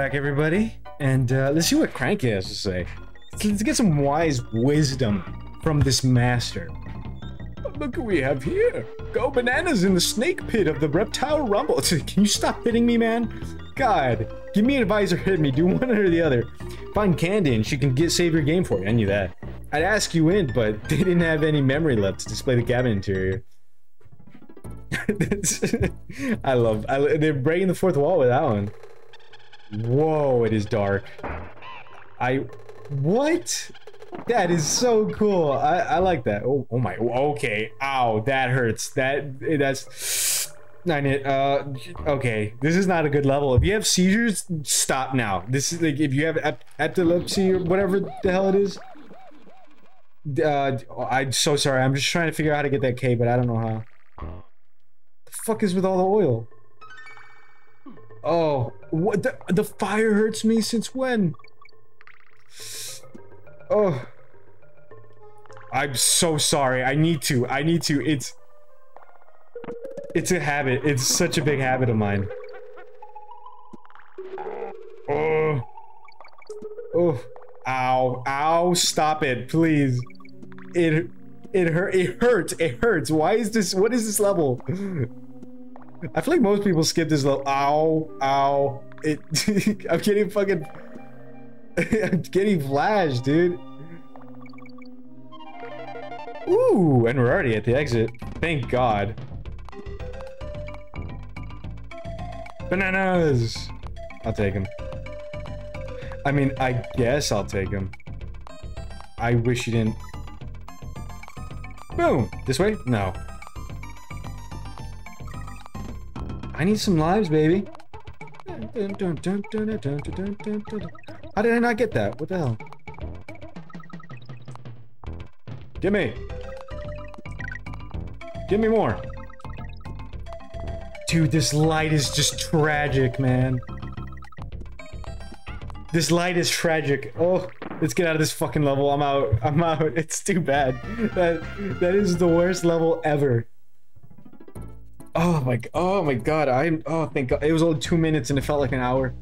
Back, everybody. And uh, let's see what Cranky has to say. Let's get some wise wisdom from this master. Look what we have here. Go bananas in the snake pit of the reptile rumble. Can you stop hitting me, man? God, give me advice or hit me. Do one or the other. Find Candy and she can get save your game for you. I knew that. I'd ask you in, but they didn't have any memory left to display the cabin interior. I love. I, they're breaking the fourth wall with that one. Whoa, it is dark. I. What? That is so cool. I, I like that. Oh, oh my. Okay. Ow, that hurts. That that's. I need. Uh. Okay. This is not a good level. If you have seizures, stop now. This is like if you have ep epilepsy or whatever the hell it is. Uh, I'm so sorry. I'm just trying to figure out how to get that K, but I don't know how. The fuck is with all the oil? Oh, what the, the fire hurts me since when? Oh. I'm so sorry. I need to. I need to. It's It's a habit. It's such a big habit of mine. Oh. Oh. Ow. Ow. Stop it, please. It it hurt it hurts. It hurts. Why is this what is this level? I feel like most people skip this little Ow, ow. It I'm getting fucking I'm getting flashed, dude. Ooh, and we're already at the exit. Thank God. Bananas! I'll take them. I mean, I guess I'll take them. I wish you didn't. Boom! This way? No. I need some lives, baby. How did I not get that? What the hell? Give me. Give me more. Dude, this light is just tragic, man. This light is tragic. Oh, let's get out of this fucking level. I'm out. I'm out. It's too bad. That that is the worst level ever. Oh my oh my god. I'm oh thank god. It was only two minutes and it felt like an hour.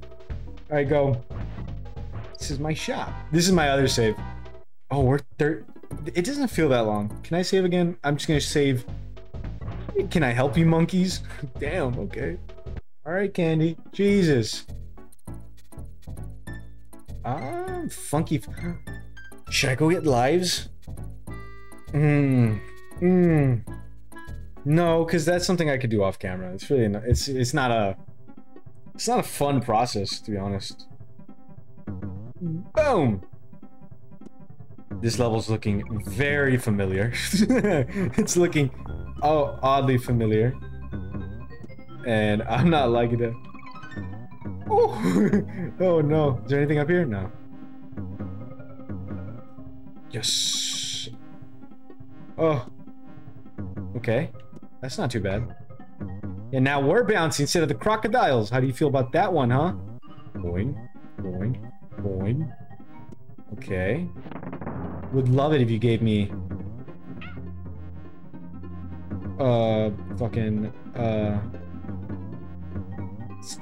Alright, go. This is my shop. This is my other save. Oh, we're third. It doesn't feel that long. Can I save again? I'm just gonna save. Can I help you, monkeys? Damn, okay. Alright, Candy. Jesus. Ah, funky. Should I go get lives? Hmm. Hmm. No, because that's something I could do off camera. It's really. It's it's not a. It's not a fun process, to be honest. Boom. This level's looking very familiar. it's looking, oh, oddly familiar. And I'm not liking it. Oh, oh no. Is there anything up here? No. Yes. Oh. Okay. That's not too bad. And now we're bouncing instead of the crocodiles. How do you feel about that one, huh? Boing. Boing. Boing. Okay. Would love it if you gave me... Uh, fucking, uh...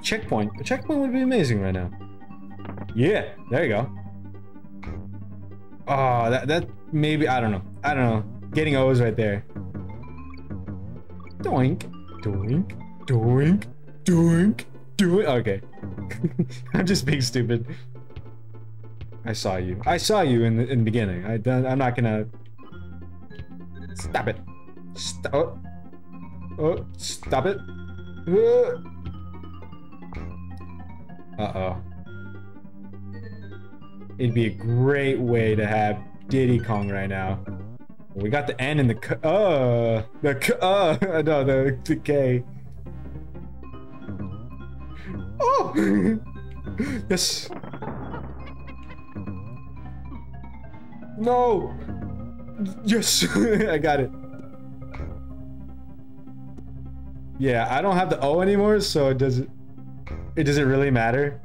Checkpoint. A checkpoint would be amazing right now. Yeah, there you go. Oh, that, that, maybe, I don't know. I don't know. Getting O's right there. Doink, doink, doink, doink, doink. Okay. I'm just being stupid. I saw you. I saw you in the, in the beginning. I, I'm not gonna... Stop it. Stop. Oh. oh. Stop it. Uh. Uh-oh. It'd be a great way to have Diddy Kong right now. We got the N and the uh the uh no the the K. Oh yes. No. Yes, I got it. Yeah, I don't have the O anymore, so it doesn't. It doesn't really matter.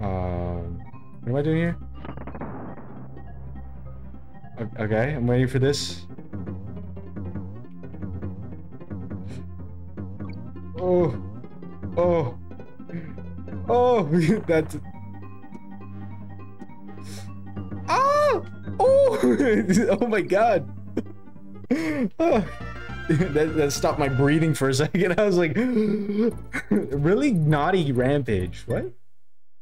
Um, what am I doing here? Okay, I'm waiting for this. Oh. Oh. Oh, that's. Ah! Oh! oh my god! Oh. That, that stopped my breathing for a second. I was like, really Gnawty rampage. What?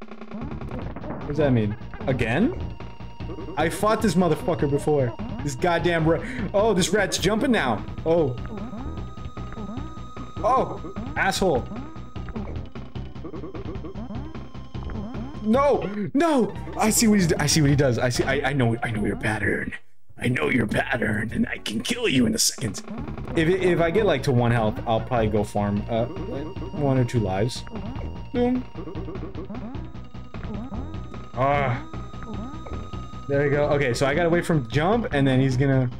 What does that mean? Again? I fought this motherfucker before. This goddamn rat. Oh, this rat's jumping now. Oh. Oh, asshole. No, no. I see what he's. I see what he does. I see. I, I know. I know your pattern. I know your pattern, and I can kill you in a second. If if I get like to one health, I'll probably go farm uh one or two lives. Boom. Ah. There we go. Okay, so I gotta wait jump, and then he's gonna.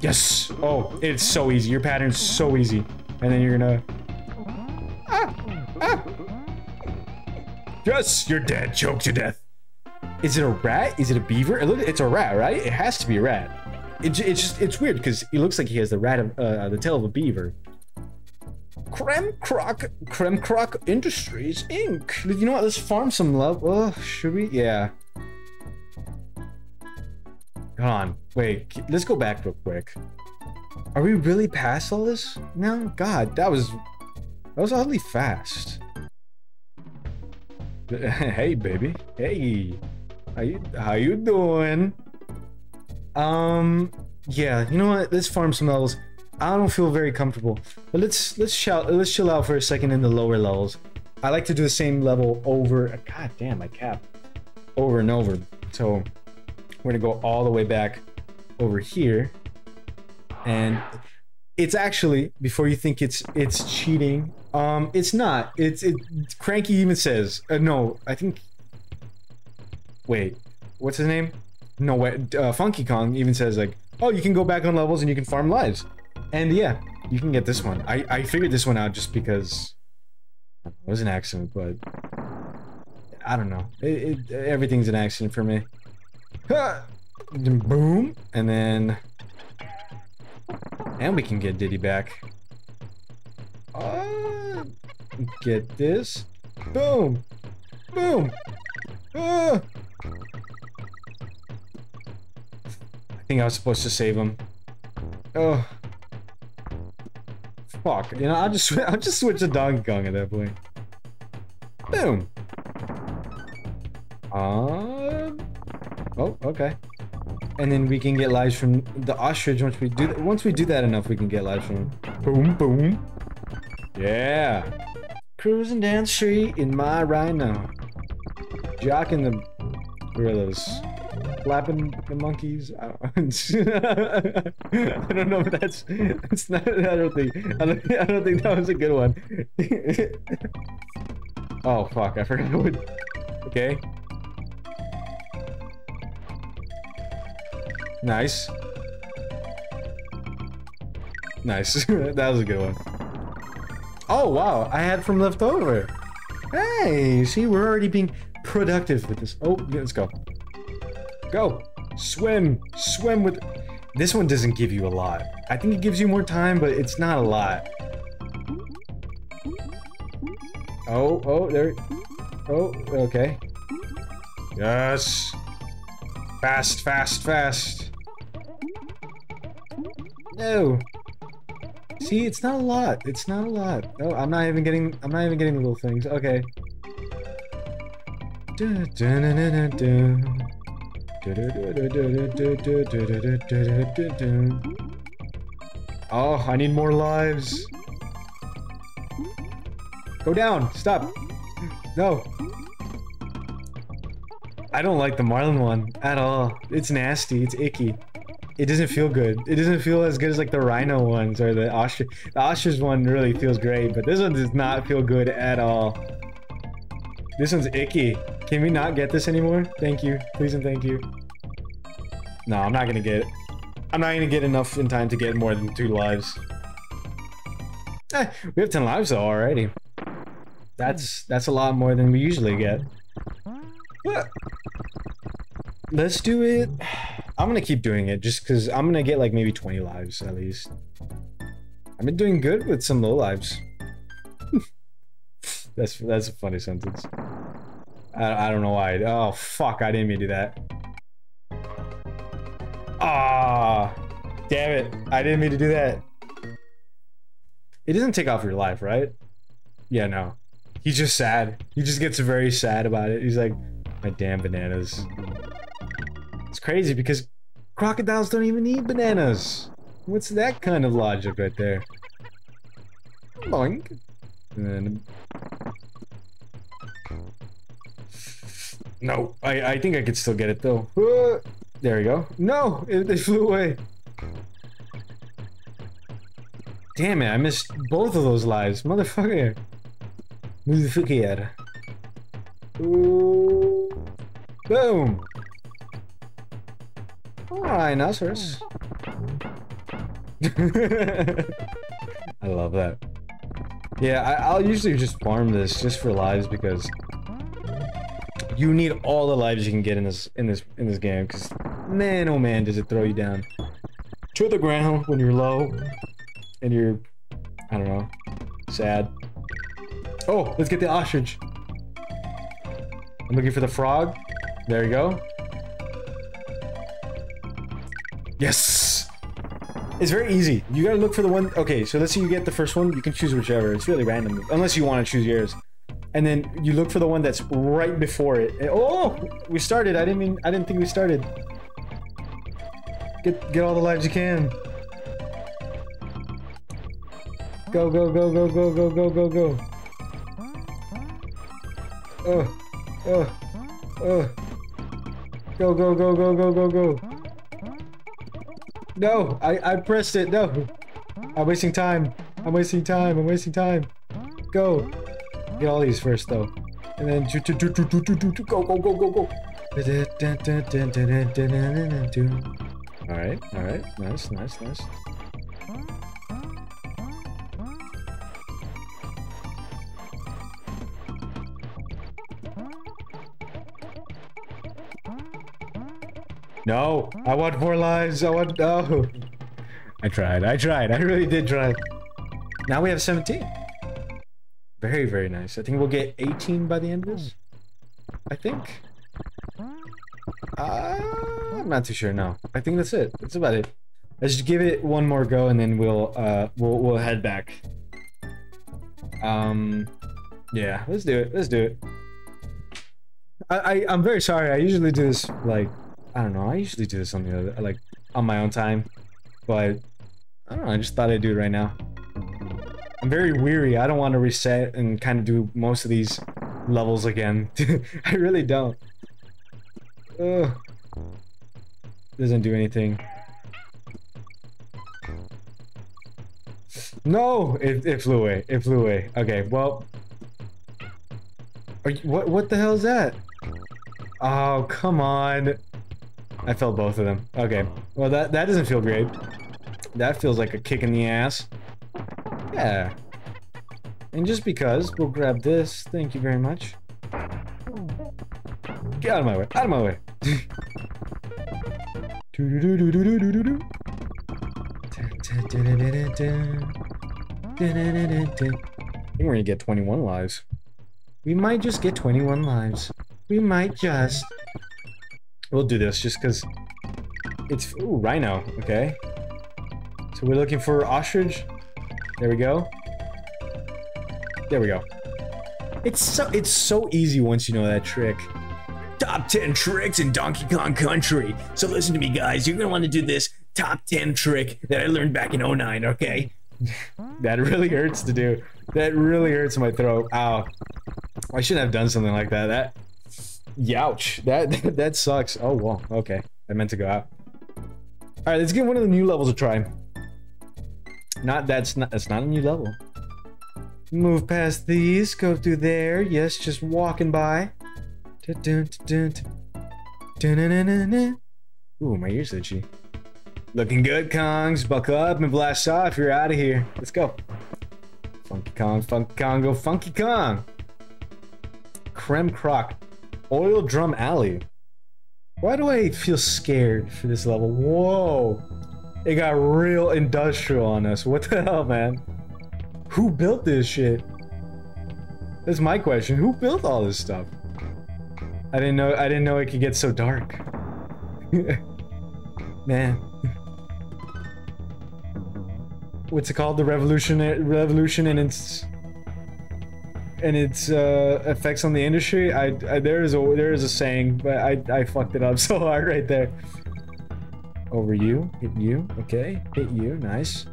Yes. Oh, it's so easy. Your pattern's so easy, and then you're gonna. Ah! Ah! Yes, you're dead. Choked to death. Is it a rat? Is it a beaver? It's a rat, right? It has to be a rat. It, it's just it's weird because he looks like he has the rat of uh, the tail of a beaver. Kremkroc Creme Croc Industries Inc. You know what? Let's farm some love. Oh, should we? Yeah. Hold on. Wait. Let's go back real quick. Are we really past all this now? God, that was that was oddly fast. hey, baby. Hey. How you how you doing? Um yeah, you know what? Let's farm some levels. I don't feel very comfortable. But let's let's shout let's chill out for a second in the lower levels. I like to do the same level over god damn my cap. Over and over. So we're gonna go all the way back over here. And it's actually before you think it's it's cheating um it's not. It's it cranky even says uh, no i think wait what's his name? No wait uh, funky kong even says like oh you can go back on levels and you can farm lives. And yeah you can get this one. I i figured this one out just because it was an accident but i don't know. It, it, everything's an accident for me boom and then and we can get Diddy back. Uh, get this. Boom. Boom. Uh. I think I was supposed to save him. Oh. Fuck. You know, I'll just I'll just switch to Donkey Kong at that point. Boom. Uh. Oh, okay and then we can get lives from the ostrich once we do that. Once we do that enough, we can get lives from. Boom, boom. Yeah. Cruising down the street in my rhino. Jocking the gorillas. Flapping the monkeys. I don't, I don't know if that's that's not I don't think I don't, I don't think that was a good one. oh fuck, I forgot what Okay. Nice. Nice. that was a good one. Oh, wow. I had from leftover. Hey, see, we're already being productive with this. Oh, let's go. Go. Swim. Swim with... This one doesn't give you a lot. I think it gives you more time, but it's not a lot. Oh, oh, there... Oh, okay. Yes. Fast, fast, fast. No. See, it's not a lot. It's not a lot. Oh, I'm not even getting. I'm not even getting the little things. Okay. Oh, I need more lives. Go down. Stop. No. I don't like the Marlin one at all. It's nasty. It's icky it doesn't feel good. It doesn't feel as good as like the rhino ones or the ostrich. The ostrich one really feels great, but this one does not feel good at all. This one's icky. Can we not get this anymore? Thank you. Please and thank you. No, I'm not gonna get it. I'm not gonna get enough in time to get more than two lives. Eh, we have 10 lives though already. That's that's a lot more than we usually get. Let's do it. I'm gonna keep doing it just because I'm gonna get like maybe 20 lives at least. I've been doing good with some low lives. That's that's a funny sentence. I, I don't know why. Oh fuck! I didn't mean to do that. Ah, damn it! I didn't mean to do that. It doesn't take off your life, right? Yeah, no. He's just sad. He just gets very sad about it. He's like, my damn bananas. Crazy because crocodiles don't even eat bananas. What's that kind of logic right there? Boink. And no, I, I think I could still get it though. Uh, there we go. No, it, it flew away. Damn it, I missed both of those lives. Motherfucker. Motherfucker. Ooh. Boom. Oh, rhinoceros. Hmm. I love that. Yeah, I, will usually just farm this just for lives because you need all the lives you can get in this in this in this game. Because man, oh man, does it throw you down to the ground when you're low and you're, I don't know, sad. Oh, let's get the ostrich. I'm looking for the frog. There you go. Yes! It's very easy. You gotta look for the one... Okay, so let's say you get the first one. You can choose whichever. It's really random. Unless you want to choose yours. And then you look for the one that's right before it. Oh! We started. I didn't mean... I didn't think we started. Get, get all the lives you can. Go, go, go, go, go, go, go, go, go. Oh, oh, oh. Go, go, go, go, go, go, go. No, I, I pressed it. No. I'm wasting time. I'm wasting time. I'm wasting time. Go. Get all these first, though. And then go, go, go, go, go. Alright, alright. Nice, nice, nice. No, I want more lives. I want no. I tried. I tried. I really did try. Now we have 17. Very, very nice. I think we'll get 18 by the end of this. I think. Uh, I'm not too sure. No, I think that's it. That's about it. Let's just give it one more go, and then we'll uh we'll we'll head back. Um, yeah, let's do it. Let's do it. I, I I'm very sorry. I usually do this like I don't know. I usually do this on the other, like on my own time, but I don't know. I just thought I'd do it right now. I'm very weary. I don't want to reset and kind of do most of these levels again. I really don't. Ugh. Doesn't do anything. No! It, it flew away. It flew away. Okay, well... You, what, what the hell is that? Oh, come on. I felt both of them. Okay. Well, that, that doesn't feel great. That feels like a kick in the ass. Yeah. And just because, we'll grab this. Thank you very much. Get out of my way. Out of my way. We're gonna get 21 lives. We might just get 21 lives. We might just. We'll do this just because it's... Ooh, rhino. Okay. So we're looking for ostrich. There we go. There we go. It's so it's so easy once you know that trick. Top 10 tricks in Donkey Kong Country. So listen to me, guys. You're going to want to do this top 10 trick that I learned back in 09, okay? that really hurts to do. That really hurts my throat. Ow. I shouldn't have done something like that. That Youch. That, that, sucks. Oh, well. Okay. I meant to go out. Alright, let's give one of the new levels a try. Not, that's not, that's not a new level. Move past these, go through there. Yes, just walking by. Ooh, my ears itchy. Looking good, Kongs. Buckle up and blast off. You're out of here. Let's go. Funky Kong, Funky Kong, go Funky Kong. Kremkroc. Oil Drum Alley. Why do I feel scared for this level? Whoa. It got real industrial on us. What the hell, man? Who built this shit? That's my question. Who built all this stuff? I didn't know. I didn't know it could get so dark. Man. What's it called? The revolution. Revolution and its and its uh, effects on the industry. I, I there is a there is a saying, but I I fucked it up so hard right there. Over you, hit you. Okay, hit you. Nice.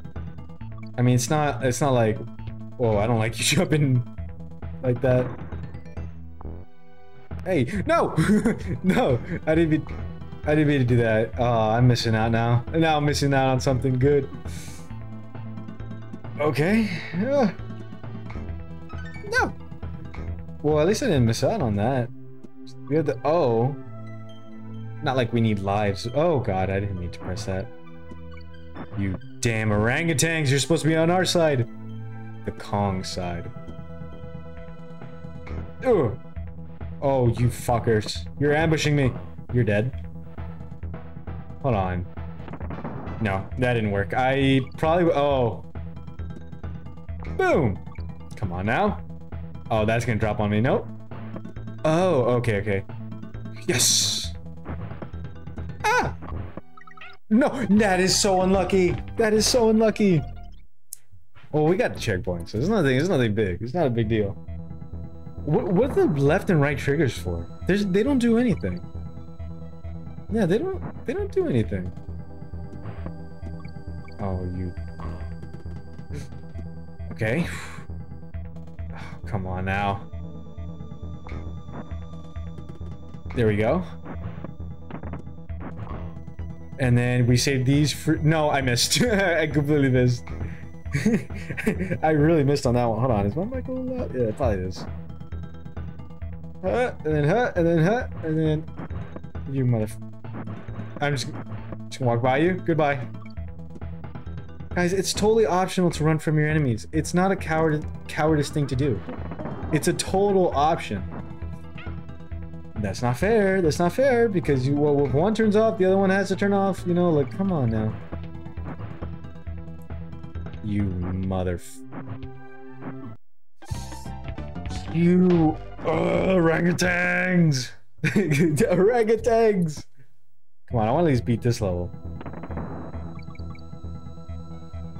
I mean, it's not. It's not like. Oh, I don't like you jumping like that. Hey, no! no! I didn't mean... I didn't mean to do that. Oh, I'm missing out now. Now I'm missing out on something good. Okay. No! Well, at least I didn't miss out on that. We have the... Oh. Not like we need lives. Oh god, I didn't mean to press that. You damn orangutans, you're supposed to be on our side. The Kong side. Ugh. Oh, you fuckers. You're ambushing me. You're dead. Hold on. No, that didn't work. I probably... Oh. Boom. Come on now. Oh, that's gonna drop on me. Nope. Oh, okay, okay. Yes. Ah! No, that is so unlucky. That is so unlucky. Well, we got the checkpoint, so it's nothing. It's nothing big. It's not a big deal. What, what are the left and right triggers for? There's, they don't do anything. Yeah, they don't. They don't do anything. Oh, you. Okay. Come on now. There we go. And then we save these for. No, I missed. I completely missed. I really missed on that one. Hold on, is my mic a little loud? Yeah, it probably is. Huh, and then huh, and then huh, and then you mother. I'm just, just gonna walk by you. Goodbye. Guys, it's totally optional to run from your enemies. It's not a coward cowardice thing to do. It's a total option. That's not fair. That's not fair because you well, if one turns off, the other one has to turn off. You know, like come on now. You mother. You uh, orangutans! orangutans! Come on, I want to at least beat this level.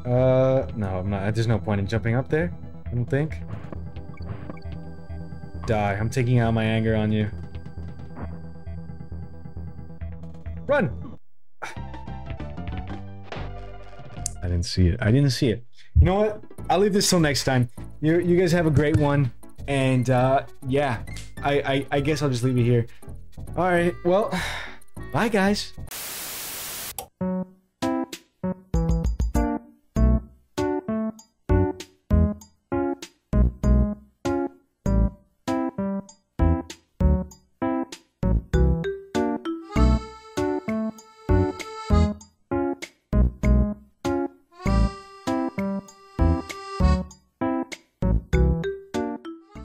Uh, no, I'm not. There's no point in jumping up there. I don't think. Die. I'm taking out my anger on you. Run! I didn't see it. I didn't see it. You know what? I'll leave this till next time. You, you guys have a great one. And uh, yeah, I, I, I guess I'll just leave it here. All right, well, bye guys.